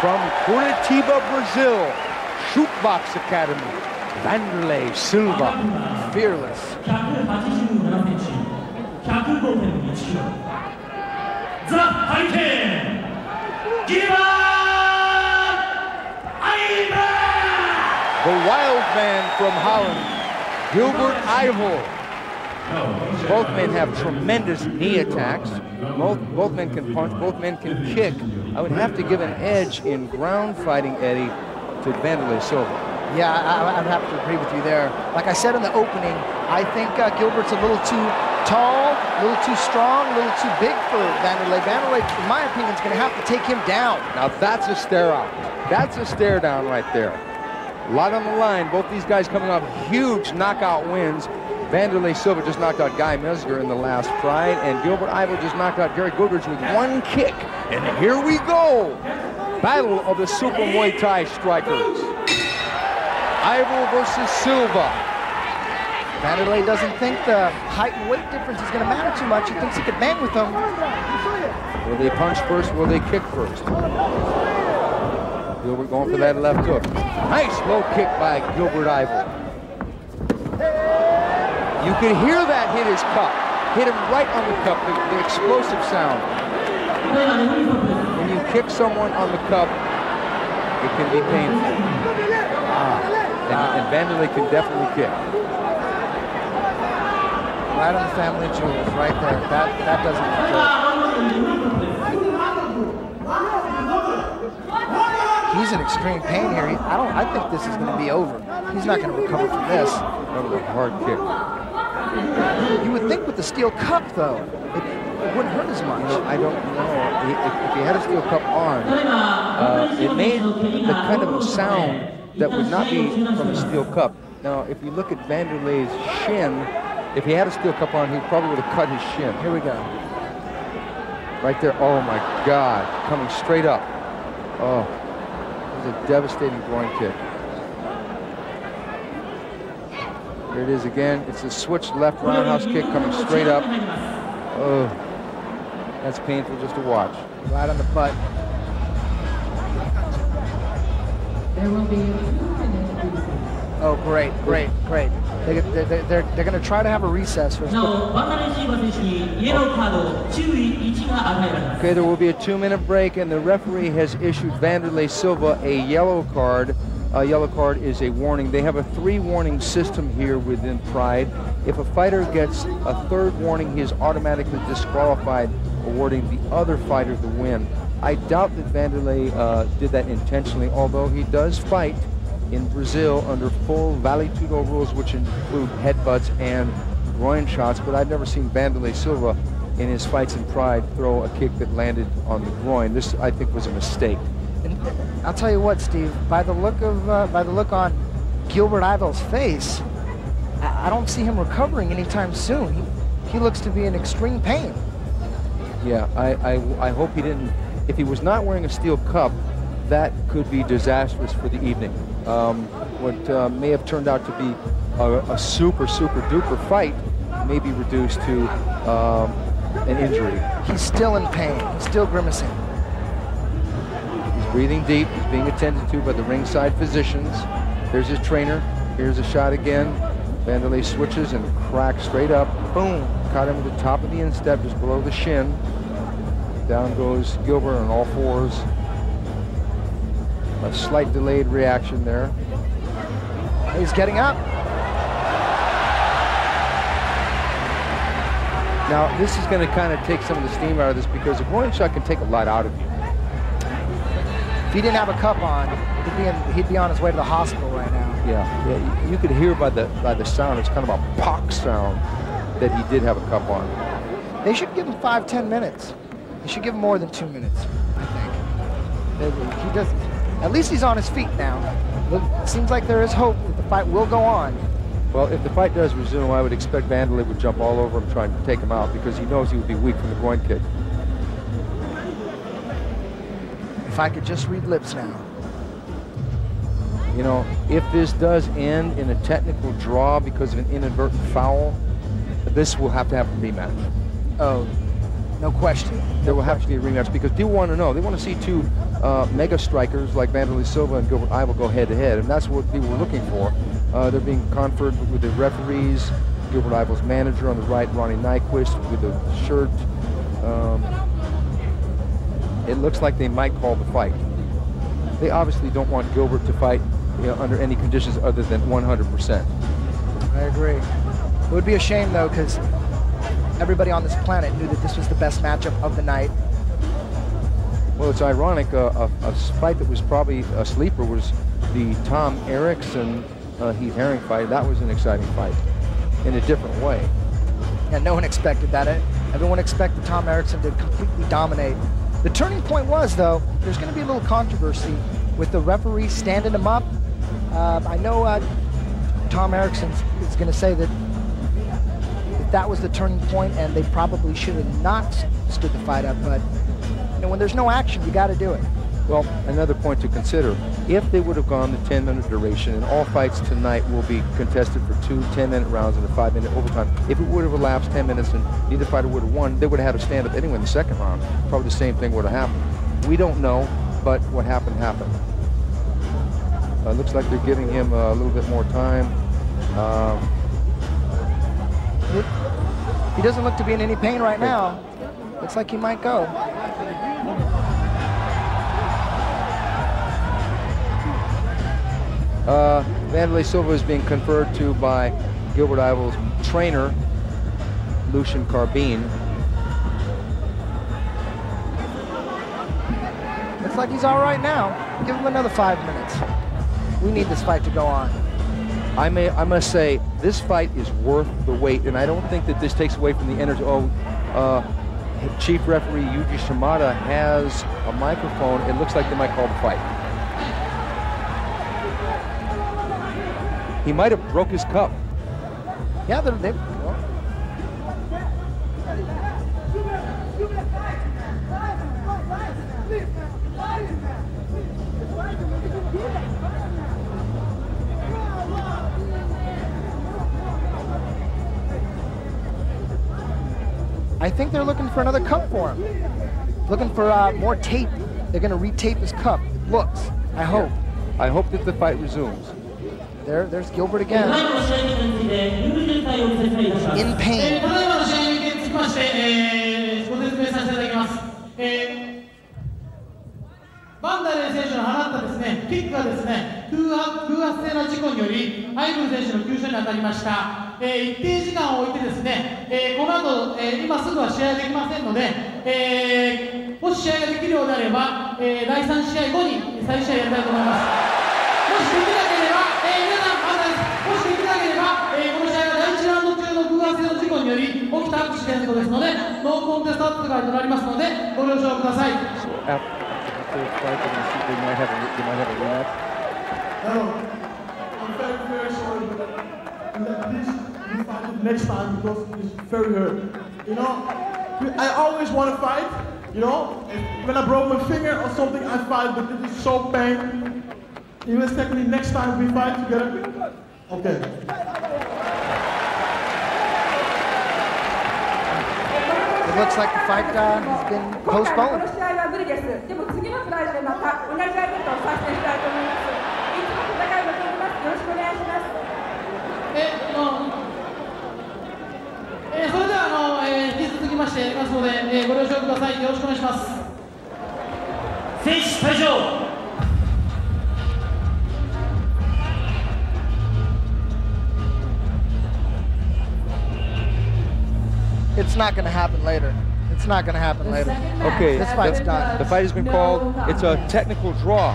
from Curitiba, Brazil, Chute Boxe Academy, Wanderlei Silva, fearless. The Titan, Gilbert The wild man from Holland, Gilbert Yvel. Both men have tremendous knee attacks. Both, both men can punch, both men can kick. I would have to give an edge in ground fighting, Eddie, to Wanderlei Silva. Yeah, I, I'd have to agree with you there. Like I said in the opening, I think uh, Gilbert's a little too tall, a little too strong, a little too big for Wanderlei. Wanderlei, in my opinion, is going to have to take him down. Now that's a stare out. That's a stare down right there. A lot on the line. Both these guys coming off huge knockout wins. Wanderlei Silva just knocked out Guy Mezger in the last Pride, and Gilbert Yvel just knocked out Gary Goodridge with one kick. And here we go. Battle of the Super Muay Thai strikers. Yvel versus Silva. Wanderlei doesn't think the height and weight difference is going to matter too much. He thinks he could bang with them. Will they punch first? Will they kick first? Gilbert going for that left hook. Nice low kick by Gilbert Yvel. You can hear that hit his cup. Hit him right on the cup, the, the explosive sound. When you kick someone on the cup, it can be painful. Ah, and, and Wanderlei can definitely kick. Right on the family jewels, right there. That that doesn't look good. He's in extreme pain here. He, I don't. I think this is going to be over. He's not going to recover from this. That was a hard kick. You would think with the steel cup, though, it, it wouldn't hurt as much. You know, I don't know. If, if he had a steel cup on, uh, it made the kind of sound that would not be from a steel cup. Now, if you look at Wanderlei's shin, if he had a steel cup on, he probably would have cut his shin. Here we go. Right there. Oh my God. Coming straight up. Oh. It was a devastating groin kick. There it is again. It's a switch left roundhouse kick coming straight up. Oh, that's painful just to watch. Right on the putt. Oh, great, great, great. They, they, they, they're they're going to try to have a recess. For okay, there will be a two-minute break, and the referee has issued Wanderlei Silva a yellow card a yellow card is a warning. They have a three-warning system here within Pride. If a fighter gets a third warning, he is automatically disqualified, awarding the other fighter the win. I doubt that Wanderlei uh, did that intentionally, although he does fight in Brazil under full Vale Tudo rules, which include headbutts and groin shots. But I've never seen Wanderlei Silva in his fights in Pride throw a kick that landed on the groin. This, I think, was a mistake. And I'll tell you what, Steve. By the look of uh, by the look on Gilbert Yvel's face, I, I don't see him recovering anytime soon. He, he looks to be in extreme pain. Yeah, I, I, I hope he didn't. If he was not wearing a steel cup, that could be disastrous for the evening. Um, what uh, may have turned out to be a, a super, super duper fight may be reduced to um, an injury. He's still in pain. He's still grimacing. Breathing deep. He's being attended to by the ringside physicians. There's his trainer. Here's a shot again. Wanderlei switches and cracks straight up. Boom. Caught him at the top of the instep, just below the shin. Down goes Gilbert on all fours. A slight delayed reaction there. He's getting up. Now, this is going to kind of take some of the steam out of this because a groin shot can take a lot out of you. If he didn't have a cup on, he'd be, in, he'd be on his way to the hospital right now. Yeah, yeah. You, could hear by the by the sound. It's kind of a pock sound that he did have a cup on. They should give him five, ten minutes. They should give him more than two minutes, I think. He does. At least he's on his feet now. Look, seems like there is hope that the fight will go on. Well, if the fight does resume, I would expect Wanderlei would jump all over him trying to take him out because he knows he would be weak from the groin kick. If I could just read lips now. You know, if this does end in a technical draw because of an inadvertent foul, this will have to have a rematch. Oh, no question. There will have to be a rematch because people want to know. They want to see two uh, mega strikers like Wanderlei Silva and Gilbert Yvel go head to head, and that's what people were looking for. Uh, they're being conferred with the referees, Gilbert Yvel's manager on the right, Ronnie Nyquist with the shirt. Um, it looks like they might call the fight. They obviously don't want Gilbert to fight you know, under any conditions other than 100%. I agree. It would be a shame though, because everybody on this planet knew that this was the best matchup of the night. Well, it's ironic. Uh, a, a fight that was probably a sleeper was the Tom Erikson uh, Heath Herring fight. That was an exciting fight in a different way. Yeah, no one expected that. Everyone expected Tom Erikson to completely dominate. The turning point was, though, there's going to be a little controversy with the referee standing him up. Uh, I know uh, Tom Erikson is going to say that that was the turning point and they probably should have not stood the fight up, but you know, when there's no action, you got to do it. Well, another point to consider, if they would have gone the 10-minute duration, and all fights tonight will be contested for two 10-minute rounds and a five-minute overtime, if it would have elapsed 10 minutes and neither fighter would have won, they would have had a stand up anyway in the second round. Probably the same thing would have happened. We don't know, but what happened, happened. Uh, looks like they're giving him a little bit more time. Um, he doesn't look to be in any pain right now. Looks like he might go. Uh, Wanderlei Silva is being conferred to by Gilbert Yvel's trainer, Lucien Carbin. Looks like he's all right now. Give him another five minutes. We need this fight to go on. I may, I must say, this fight is worth the wait, and I don't think that this takes away from the energy. Oh, uh, Chief Referee Yuji Shimada has a microphone. It looks like they might call the fight. He might have broke his cup. Yeah, they're, they I think they're looking for another cup for him. Looking for uh, more tape. They're going to retape his cup. Looks. I hope. I hope that the fight resumes. There, there's Gilbert again. In pain. ただいまの試合につきまして、えー、ご説明させていただきます。えー、バンダレー選手の放ったですね、キックがですね、空発空発性の事故により、アイブル選手の急所に当たりました。えー、一定時間を置いてですね、えー、この後、えー、今すぐは試合できませんので、えー、もし試合ができるようであれば、えー、第3試合後に再試合やりたいと思います。きたアクシデントですのでノーコンテスト扱いとなりますのでご了承ください。Next time because it's very hurt. You know, I always want to fight. You know, when I broke my finger or something, I fight, but it is so pain. You expect me next time we fight together? Okay. Looks like the fight uh, has been postponed. で。も次のフライでまた同じ相手と参戦したいと思います。いつも戦い。よろしくお願いします。え、あの、え、それではあの、えー、引き続きましてやりますので、えー、ご了承ください。よろしくお願いします。選手退場。It's not going to happen later. It's not going to happen later. Okay, this fight's the, done. The fight has been called. It's a technical draw.